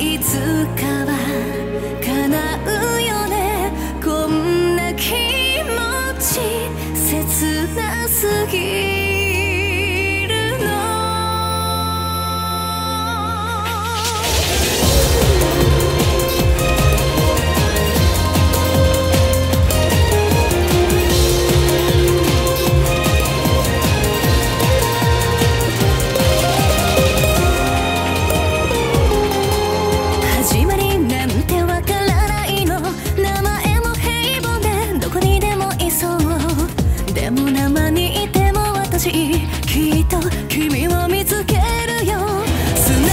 いつかは叶うよね。こんな気持ち切なすぎ。しいきっと君を見つけるよ。素直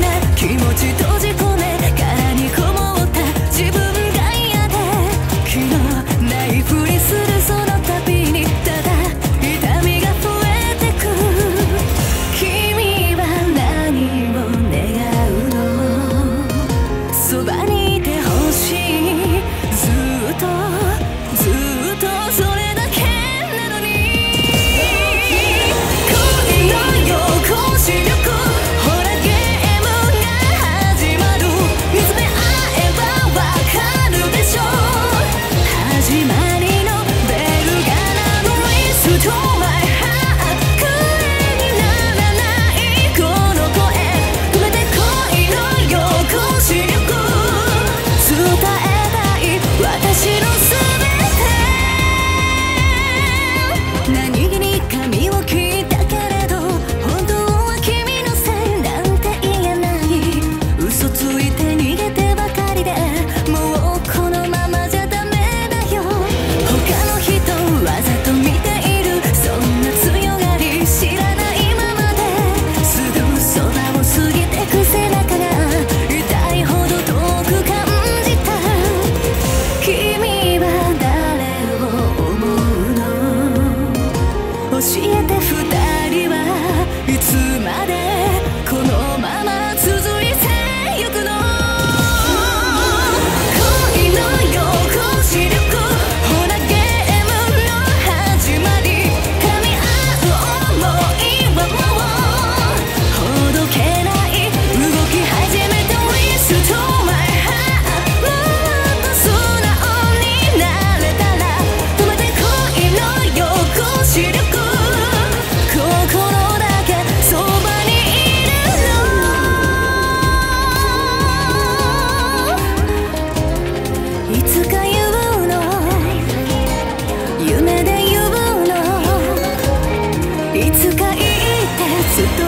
な気持ち閉じ込め。殻にこもった自分が嫌で。気のないふりするその度に。ただ痛みが増えてく。君は何を願うの？そばにいてほしい。ずっと。いつか言って